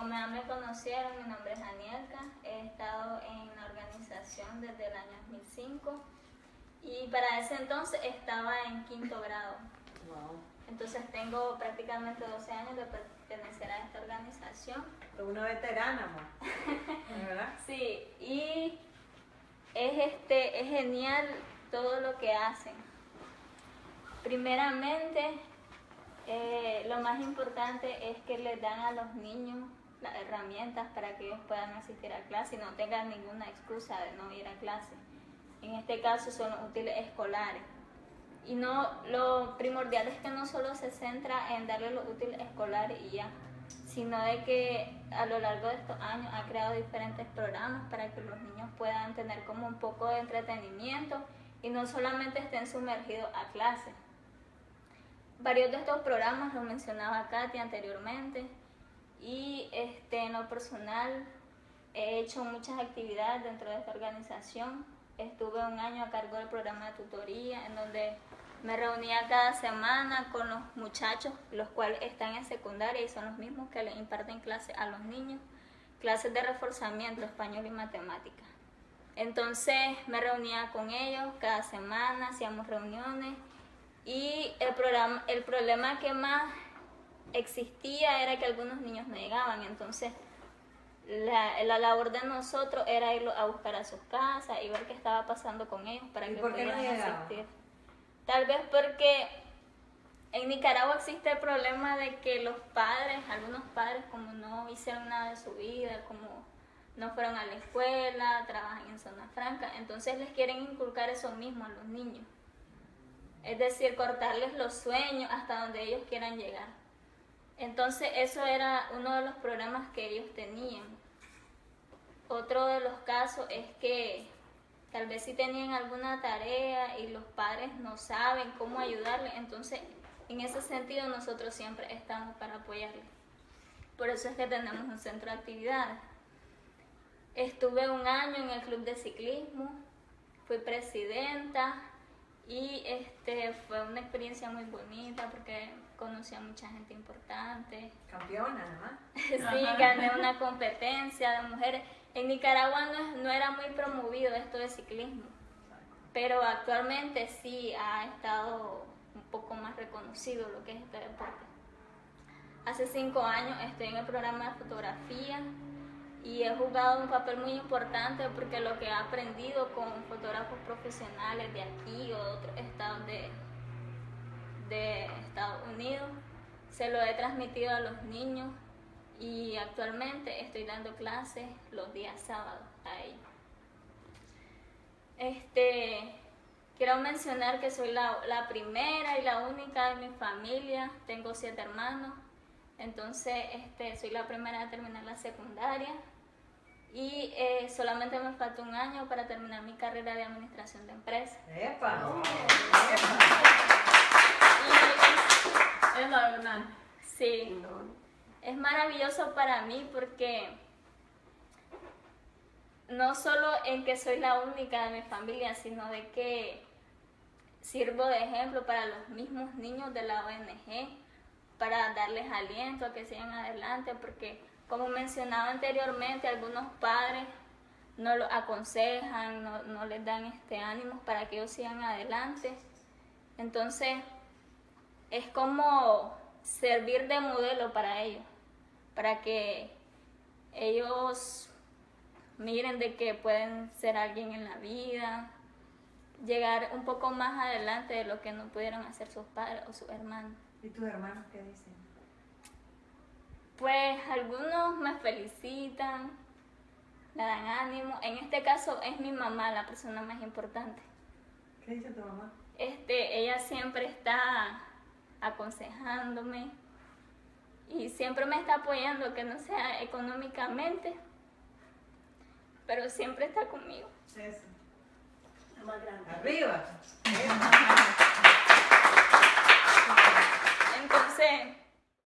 como ya me conocieron, mi nombre es Anielka, he estado en la organización desde el año 2005 y para ese entonces estaba en quinto grado. Entonces tengo prácticamente 12 años de pertenecer a esta organización. Una veterana, amor. ¿verdad? sí, y es, este, es genial todo lo que hacen. Primeramente, eh, lo más importante es que les dan a los niños las herramientas para que ellos puedan asistir a clase y no tengan ninguna excusa de no ir a clase. En este caso son útiles escolares. Y no, lo primordial es que no solo se centra en darle los útiles escolares y ya, sino de que a lo largo de estos años ha creado diferentes programas para que los niños puedan tener como un poco de entretenimiento y no solamente estén sumergidos a clase. Varios de estos programas lo mencionaba Katy anteriormente y en lo personal he hecho muchas actividades dentro de esta organización. Estuve un año a cargo del programa de tutoría en donde me reunía cada semana con los muchachos, los cuales están en secundaria y son los mismos que le imparten clases a los niños, clases de reforzamiento, español y matemáticas. Entonces me reunía con ellos cada semana, hacíamos reuniones y el, programa, el problema que más existía era que algunos niños no llegaban, entonces la, la, labor de nosotros era irlos a buscar a sus casas y ver qué estaba pasando con ellos para que pudieran asistir. Tal vez porque en Nicaragua existe el problema de que los padres, algunos padres como no hicieron nada de su vida, como no fueron a la escuela, trabajan en zona franca, entonces les quieren inculcar eso mismo a los niños. Es decir, cortarles los sueños hasta donde ellos quieran llegar. Entonces eso era uno de los problemas que ellos tenían. Otro de los casos es que tal vez si tenían alguna tarea y los padres no saben cómo ayudarles, entonces en ese sentido nosotros siempre estamos para apoyarles. Por eso es que tenemos un centro de actividades. Estuve un año en el club de ciclismo, fui presidenta, y este, fue una experiencia muy bonita porque conocí a mucha gente importante. Campeona, ¿no? sí, gané una competencia de mujeres. En Nicaragua no, no, era muy promovido esto de ciclismo, pero actualmente sí ha estado un poco más reconocido lo que es este deporte. Hace cinco años estoy en el programa de fotografía y he jugado un papel muy importante porque lo que he aprendido con fotógrafos profesionales de aquí o de otros estados de, de Estados Unidos se lo he transmitido a los niños y actualmente estoy dando clases los días sábados a ellos. Este, quiero mencionar que soy la, la primera y la única de mi familia, tengo siete hermanos, entonces este, soy la primera a terminar la secundaria y eh, solamente me falta un año para terminar mi carrera de administración de empresas. ¡Epa! Oh, Sí. Es maravilloso para mí porque no solo en que soy la única de mi familia, sino de que sirvo de ejemplo para los mismos niños de la ONG, para darles aliento a que sigan adelante, porque como mencionaba anteriormente, algunos padres no lo aconsejan, no, les dan este ánimo para que ellos sigan adelante. Entonces, es como servir de modelo para ellos, para que ellos miren de que pueden ser alguien en la vida, llegar un poco más adelante de lo que no pudieron hacer sus padres o sus hermanos. ¿Y tus hermanos qué dicen? Pues algunos me felicitan, me dan ánimo. En este caso es mi mamá la persona más importante. ¿Qué dice tu mamá? Este, ella siempre está aconsejándome y siempre me está apoyando, que no sea económicamente, pero siempre está conmigo. Eso. La más grande. Arriba. Entonces,